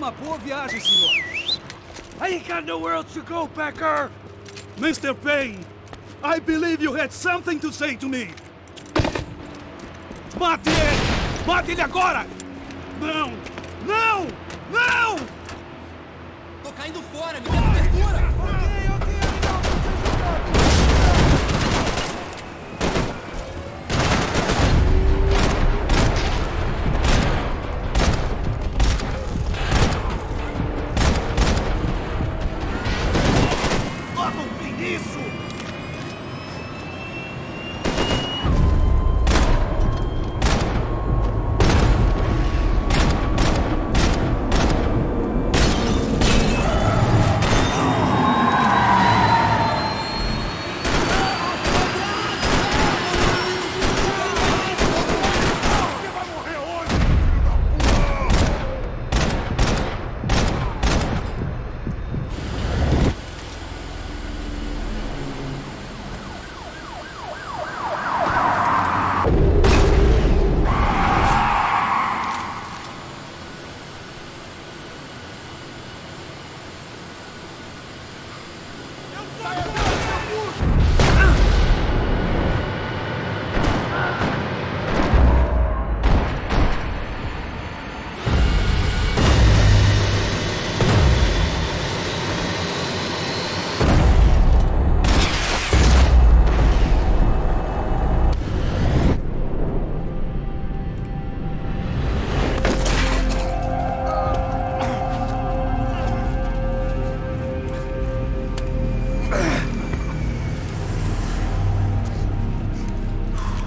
uma boa viagem, senhor. I ain't got nowhere else to go, Becker! Mr. Payne, I believe you had something to say to me. Mate ele! Mate ele agora!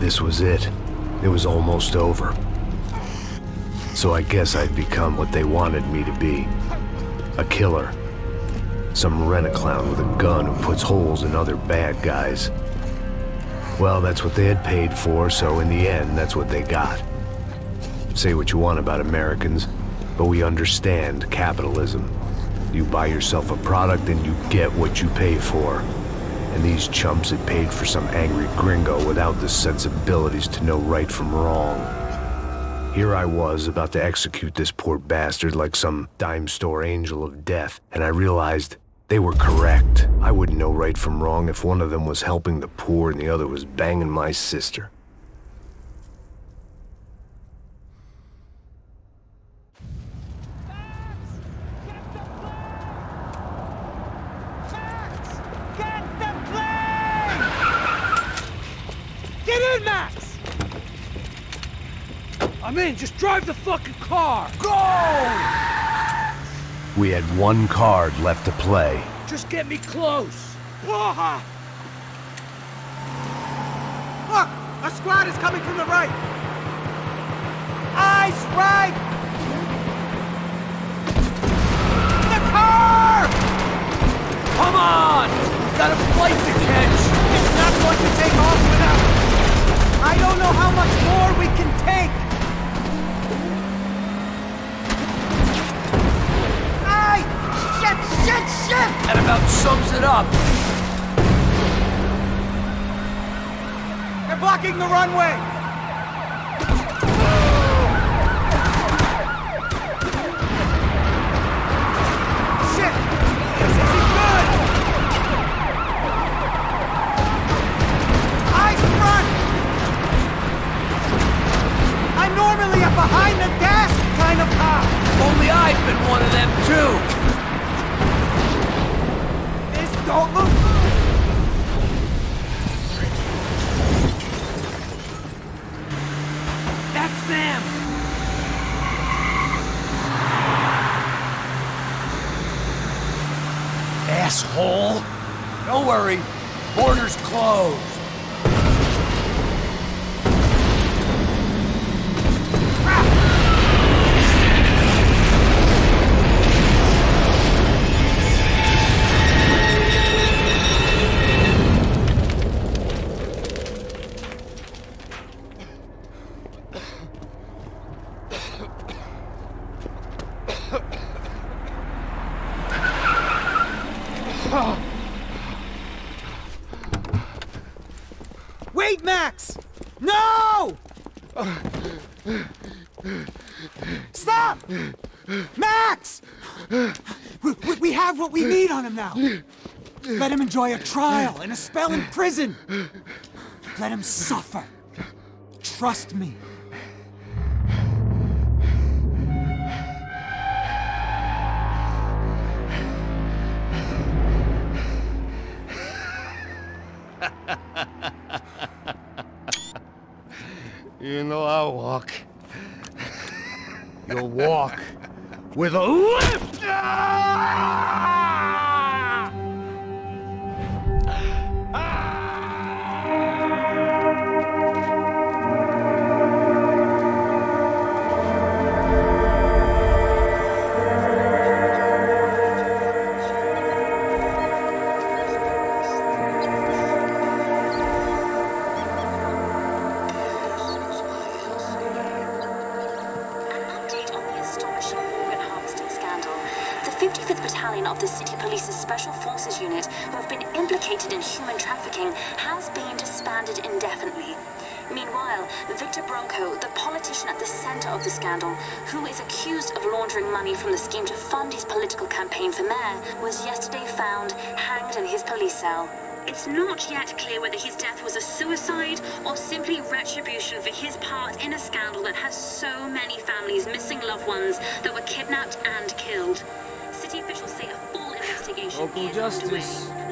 This was it. It was almost over. So I guess I'd become what they wanted me to be. A killer. Some rent-a-clown with a gun who puts holes in other bad guys. Well, that's what they had paid for, so in the end, that's what they got. Say what you want about Americans, but we understand capitalism. You buy yourself a product and you get what you pay for. And these chumps had paid for some angry gringo without the sensibilities to know right from wrong. Here I was about to execute this poor bastard like some dime store angel of death, and I realized they were correct. I wouldn't know right from wrong if one of them was helping the poor and the other was banging my sister. Get the plane! Get in, Max! I'm in, just drive the fucking car! Go! We had one card left to play. Just get me close. Look! A squad is coming from the right! Eyes right! The car! Come on! We've got a flight to catch! It's not going to take blocking the runway! Shit! This isn't good! Eyes front! I'm normally a behind the gas kind of cop! Only I've been one of them too! This don't look That's them! Asshole! Don't worry, border's closed. Max! No! Stop! Max! We, we- have what we need on him now. Let him enjoy a trial and a spell in prison. Let him suffer. Trust me. You know I walk. You'll walk with a lift! Ah! Battalion of the City Police's Special Forces Unit, who have been implicated in human trafficking, has been disbanded indefinitely. Meanwhile, Victor Branco, the politician at the center of the scandal, who is accused of laundering money from the scheme to fund his political campaign for mayor, was yesterday found hanged in his police cell. It's not yet clear whether his death was a suicide or simply retribution for his part in a scandal that has so many families missing loved ones that were kidnapped and killed. Local justice.